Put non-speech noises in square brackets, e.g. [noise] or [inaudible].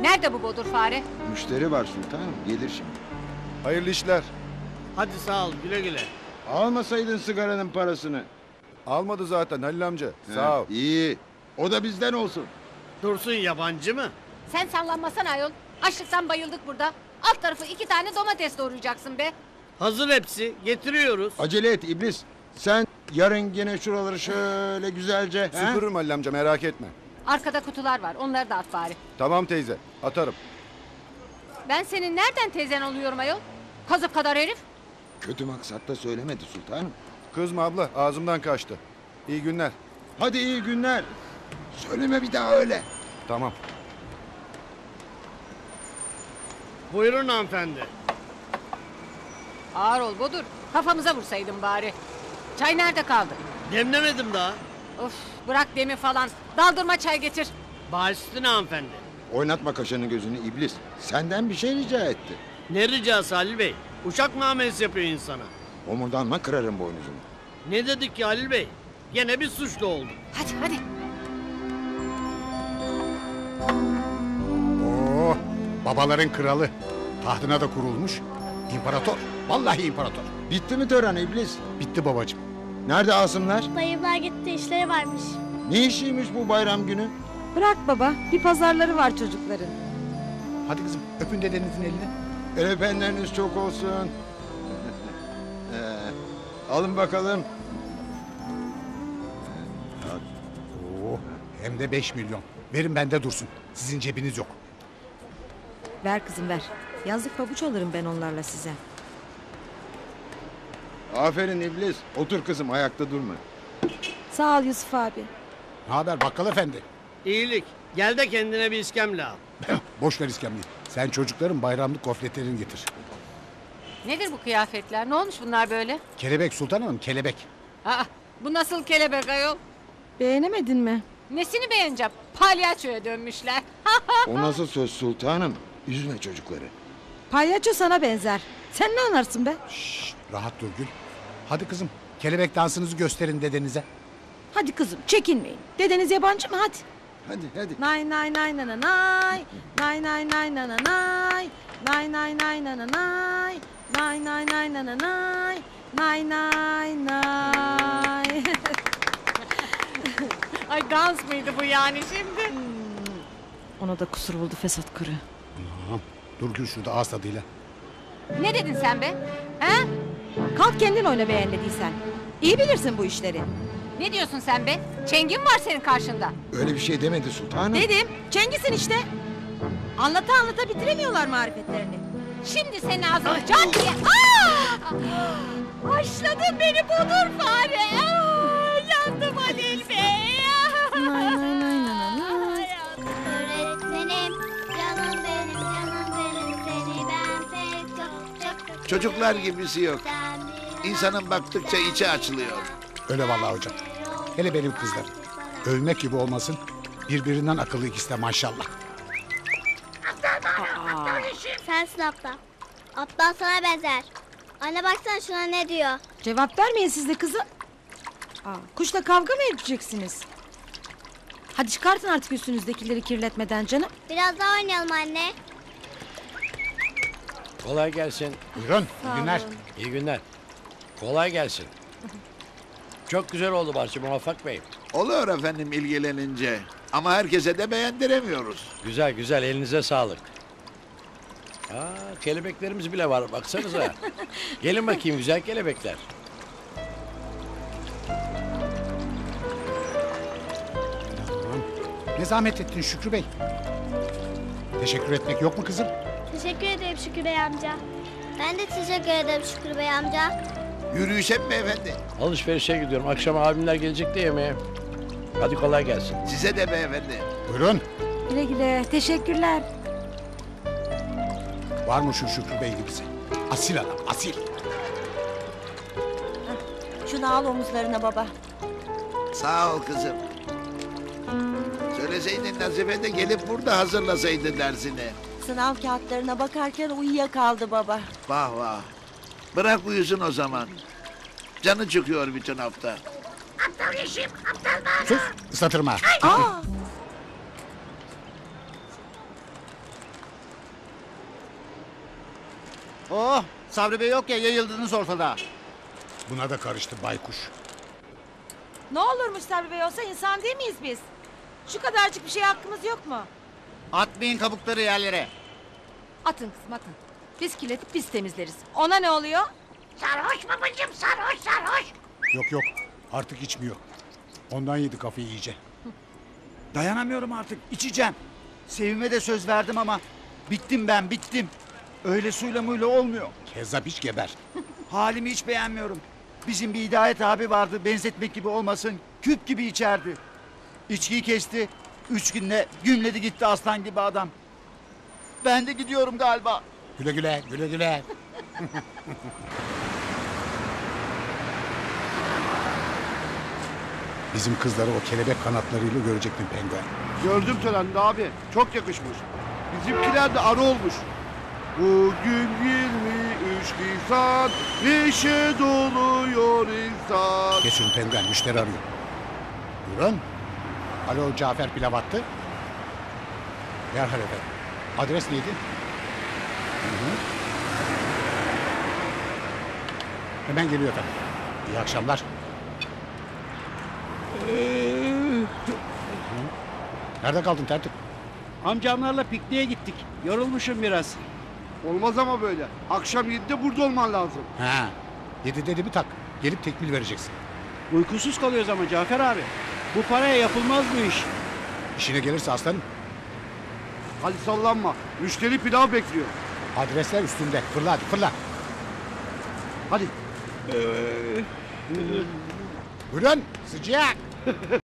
Nerede bu bodur fare? Müşteri var sultanım. Gelir şimdi. Hayırlı işler. Hadi sağ ol güle güle. Almasaydın sigaranın parasını. Almadı zaten Halil amca. He, Sağ ol. İyi. O da bizden olsun. Dursun yabancı mı? Sen sallanmasana ayol. Açlıktan bayıldık burada. Alt tarafı iki tane domates doğrayacaksın be. Hazır hepsi getiriyoruz. Acele et iblis. Sen yarın yine şuraları şöyle güzelce. he? Süpürürüm Halil amca merak etme. Arkada kutular var. Onları da at bari. Tamam teyze atarım. Ben senin nereden teyzen oluyorum ayol? Kazık kadar herif. Kötü maksatla söylemedi sultanım. Kızma abla ağzımdan kaçtı. İyi günler. Hadi iyi günler. Söyleme bir daha öyle. Tamam. Buyurun hanımefendi. Ağır ol bodur. Kafamıza vursaydın bari. Çay nerede kaldı? Demlemedim daha. Of bırak demi falan. Daldırma çay getir. Baş üstüne hanımefendi. Oynatma kaşını gözünü iblis. Senden bir şey rica etti. Ne ricası Halil Bey? Uçak muamelesi yapıyor insana. Omurdanma kırarım boynuzunu. Ne dedik ki Halil Bey? Gene bir suçlu oldu. Hadi hadi. Oo, babaların kralı. Tahtına da kurulmuş. İmparator. Vallahi imparator. Bitti mi tören iblis? Bitti babacığım. Nerede Asımlar? Dayımlar gitti işleri varmış. Ne işiymiş bu bayram günü? Bırak baba, bir pazarları var çocukların. Hadi kızım öpün dedenizin elini. Efendileriniz çok olsun. [laughs] Ee, alın bakalım. Oo, hem de 5 milyon. Verin bende dursun. Sizin cebiniz yok. Ver kızım ver. Yazlık pabuç alırım ben onlarla size. Aferin iblis. Otur kızım ayakta durma. Sağ ol Yusuf abi. Ne haber bakkal efendi? İyilik. Gel de kendine bir iskemle al. [laughs] Boş ver iskemleyi. Sen çocukların bayramlık gofretlerini getir. Nedir bu kıyafetler? Ne olmuş bunlar böyle? Kelebek Sultan Hanım kelebek. Aa, bu nasıl kelebek ayol? Beğenemedin mi? Nesini beğeneceğim? Palyaçoya dönmüşler. [laughs] O nasıl söz sultanım? Üzme çocukları. Palyaço sana benzer. Sen ne anlarsın be? Şşş, rahat dur Gül. Hadi kızım kelebek dansınızı gösterin dedenize. Hadi kızım çekinmeyin. Dedeniz yabancı mı hadi. Hadi hadi. Nay nay nay na na nay. Nay nay nay na na nay. Nay nay nay na na nay. Nay nay nay na na nay. Nay nay nay. [laughs] Ay dans mıydı bu yani şimdi? Ona da kusur buldu fesat kuru. Tamam. Dur Gül şurada ağız tadıyla. Ne dedin sen be? Ha? Kalk kendin oyna beğenmediysen. İyi bilirsin bu işleri. Ne diyorsun sen be? Çengin var senin karşında. Öyle bir şey demedi sultanım. Dedim. Cengiz'in işte. Anlata anlata bitiremiyorlar marifetlerini. Şimdi senin ağzını can diye. Aa! Haşladın beni budur fare. Aa, yandım Halil Bey. Nay nay nay nay nay. Öğretmenim, canım benim, canım benim seni ben pek çok çok çok Çocuklar gibisi yok. İnsanın baktıkça içi açılıyor. Öyle vallahi hocam. Hele benim kızlar. Övmek gibi olmasın. Birbirinden akıllı ikisi de maşallah. Sensin aptal. Aptal sana benzer. Anne baksana şuna ne diyor. Cevap vermeyin siz de kızım. Aa, kuşla kavga mı edeceksiniz? Hadi çıkartın artık üstünüzdekileri kirletmeden canım. Biraz daha oynayalım anne. Kolay gelsin. Buyurun. iyi günler. İyi günler. Kolay gelsin. Çok güzel oldu Barçı Muvaffak Bey. Oluyor efendim ilgilenince. Ama herkese de beğendiremiyoruz. Güzel güzel elinize sağlık. Aa, kelebeklerimiz bile var baksanıza. [laughs] Gelin bakayım güzel kelebekler. Ne zahmet ettin Şükrü Bey? Teşekkür etmek yok mu kızım? Teşekkür ederim Şükrü Bey amca. Ben de teşekkür ederim Şükrü Bey amca. Yürüyüşe mi efendi? Alışverişe gidiyorum. Akşam abimler gelecek de yemeğe. Hadi kolay gelsin. Size de beyefendi. Buyurun. Güle güle. Teşekkürler. Var mı şu Şükrü Bey gibisi? Asil adam, asil. Şunu al omuzlarına baba. Sağ ol kızım. Söyleseydin Nazife de gelip burada hazırlasaydı dersini. Sınav kağıtlarına bakarken uyuyakaldı baba. Vah vah. Bırak uyusun o zaman. Canı çıkıyor bütün hafta. Aptal Yeşim, aptal bana. Sus, ıslatırma. Aa! Oh, Sabri Bey yok ya, yayıldınız ortada. Buna da karıştı baykuş. Ne olurmuş Sabri Bey olsa insan değil miyiz biz? Şu kadarcık bir şey hakkımız yok mu? Atmayın kabukları yerlere. Atın kızım atın. Biz kirletip biz temizleriz. Ona ne oluyor? Yok yok artık içmiyor. Ondan yedi kafayı iyice. Dayanamıyorum artık içeceğim. Sevime de söz verdim ama bittim ben bittim. Öyle suyla muyla olmuyor. Kezzap iç geber. [laughs] Halimi hiç beğenmiyorum. Bizim bir Hidayet abi vardı benzetmek gibi olmasın. Küp gibi içerdi. İçkiyi kesti. Üç günde gümledi gitti aslan gibi adam. Ben de gidiyorum galiba. Güle güle güle güle. Bizim kızları o kelebek kanatlarıyla görecektin penguen. Gördüm törende abi. Çok yakışmış. Bizimkiler de arı olmuş. Bugün 23 Nisan neşe doluyor insan. Geç şunu penguen müşteri arıyor. Buyurun. Alo Cafer pilav attı. Derhal efendim. Adres neydi? Hemen geliyor efendim. İyi akşamlar. Nerede kaldın tertip? Amcamlarla pikniğe gittik. Yorulmuşum biraz. Olmaz ama böyle. Akşam 7'de burada olman lazım. Ha. Yedi dedi bir tak. Gelip tekmil vereceksin. Uykusuz kalıyoruz ama Cafer abi. Bu paraya yapılmaz bu iş. İşine gelirse aslanım. Hadi sallanma. Müşteri pilav bekliyor. Adresler üstünde. Fırla hadi fırla. Hadi. Buyurun sıcak. [laughs]